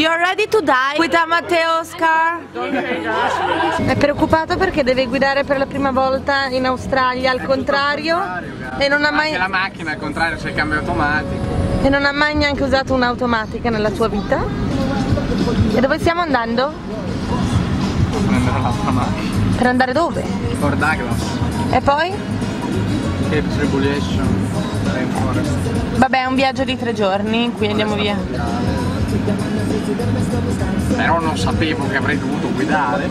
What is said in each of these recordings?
You're ready to die with Amateo's car? È preoccupato perché deve guidare per la prima volta in Australia al contrario e non ha mai Anche la macchina al contrario c'è il cambio automatico. e non ha mai neanche usato un'automatica nella sua vita. E dove stiamo andando? Prendere l'altra macchina. Per andare dove? Fort Douglas. E poi? Cape Tribulation. Rainforest. Vabbè, è un viaggio di tre giorni in cui andiamo via. Però non sapevo che avrei dovuto guidare.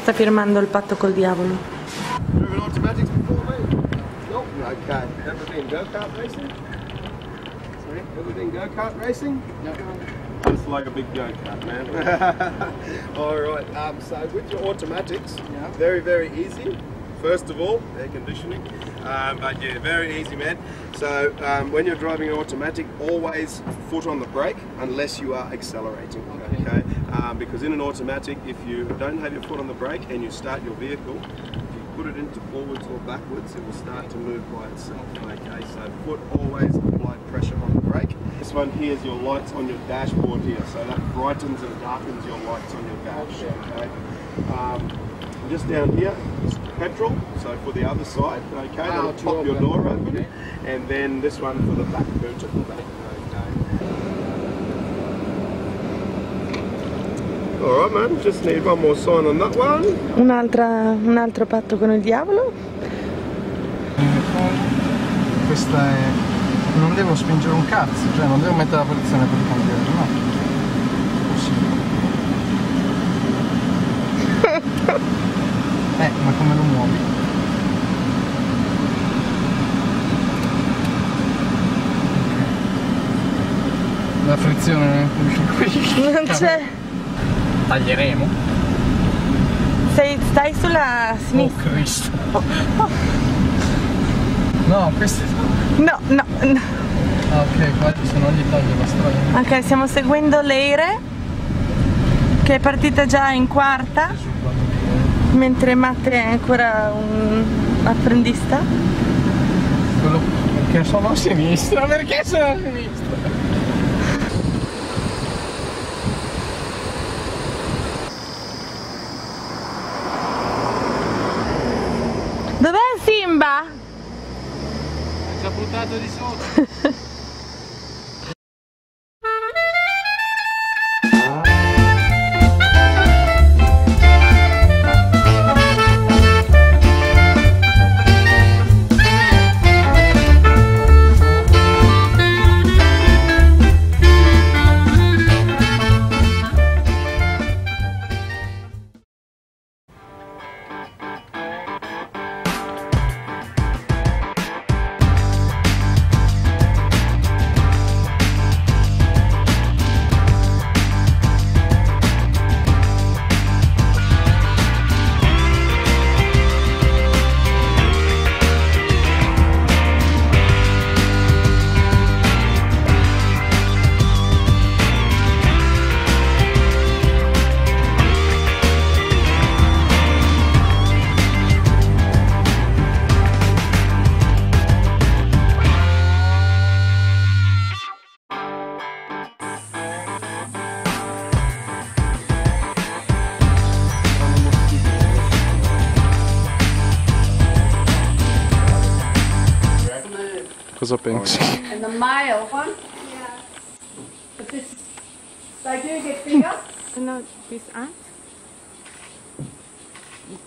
Sta firmando il patto col diavolo. Driven automatics before, mate? Nope. Okay. Ever been go-kart racing? Sorry? Ever been go-kart racing? No. It's like a big go-kart, man. Alright, um, so with your automatics, very, very easy. First of all, air conditioning. Um, but yeah, very easy, man. So um, when you're driving an automatic, always foot on the brake unless you are accelerating. Okay, um, because in an automatic, if you don't have your foot on the brake and you start your vehicle, if you put it into forwards or backwards, it will start to move by itself. Okay, so foot always apply pressure on the brake. This one here is your lights on your dashboard here, so that brightens and darkens your lights on your dash. Okay. Um, just down here is petrol, so for the other side, okay, that'll pop your door open, and then this one for the back boot at the back, okay. Alright man, just need one more sign on that one. Un'altra, un altro patto con il diavolo? Questa è. Non devo spingere un cazzo, cioè non devo mettere la posizione per cambiare, no? Possibile. eh, ma come lo muovi? La frizione qui. Non c'è. Taglieremo. Sei, stai sulla Oh sinistra. Cristo. No, questo. No, no, no. Ah, ok, qua se no gli toglie la strada. Ok, stiamo seguendo Leire che è partita già in quarta, mentre Matte è ancora un apprendista. Quello perché sono a sinistra, perché sono a sinistra? Dov'è Simba? Ci ha buttato di sotto. Cosa pensi? And the male one? Yeah. But this, like you get bigger? You know this ant? It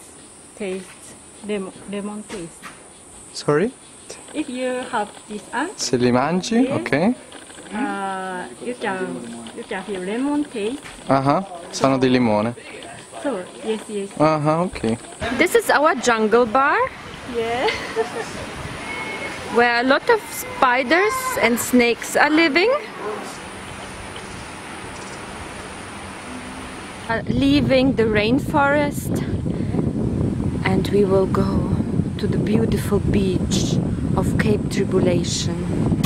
tastes lemon, lemon taste. Sorry? If you have this ant, Se li ok? uh, you can you can feel lemon taste. Ah, sanno di limone. So yes, yes. Ah, ok. This is our jungle bar. Yeah. where a lot of spiders and snakes are living. Uh, leaving the rainforest and we will go to the beautiful beach of Cape Tribulation.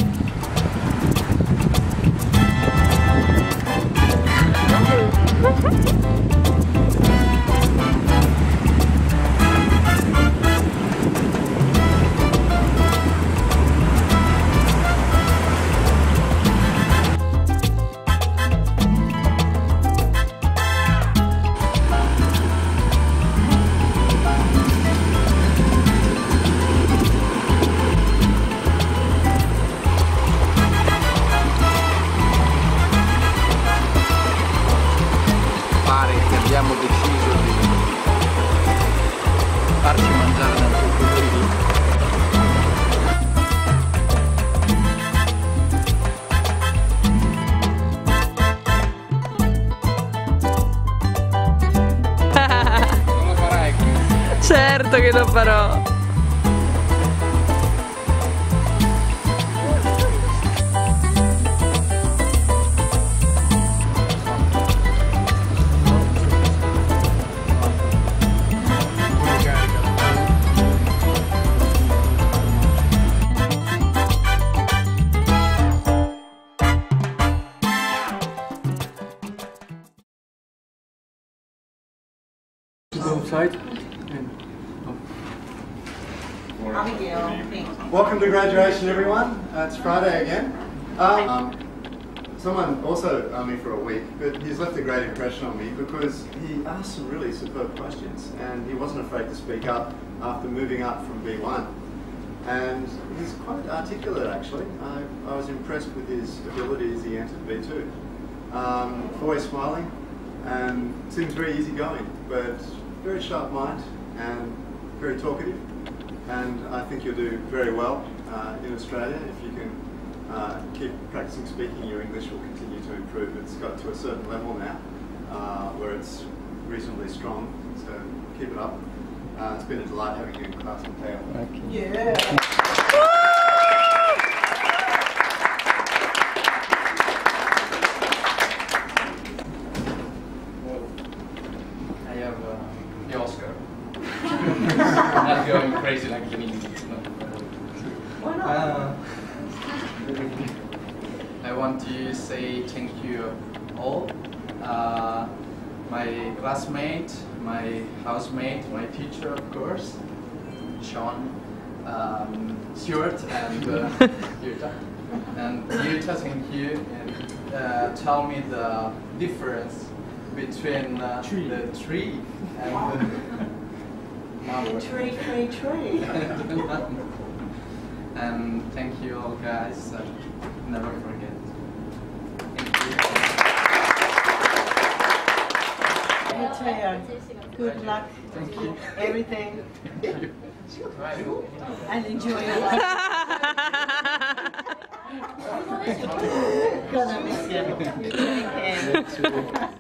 ったけどパロ outside and Welcome to graduation, everyone. Uh, it's Friday again. Um, um, someone also owned me for a week, but he's left a great impression on me because he asked some really superb questions and he wasn't afraid to speak up after moving up from B1. And he's quite articulate, actually. I, I was impressed with his ability as he entered B2. Um, always smiling and seems very easygoing, but very sharp mind and very talkative and I think you'll do very well uh, in Australia if you can uh, keep practicing speaking. Your English will continue to improve. It's got to a certain level now uh, where it's reasonably strong, so keep it up. Uh, it's been a delight having you in class, Mateo. I have uh, the Oscar. Not going crazy like the Nini. Why not? I want to say thank you all. Uh, my classmate, my housemate, my teacher, of course, Sean, um, Stuart, and uh, Yuta. And Yuta, thank you. And uh, tell me the difference between uh, the tree and the number. Tree, tree, tree. and thank you all guys. Uh, never forget. Thank Mateo, good luck. Thank you. Everything. you. And enjoy your life. Gonna miss you. Take care.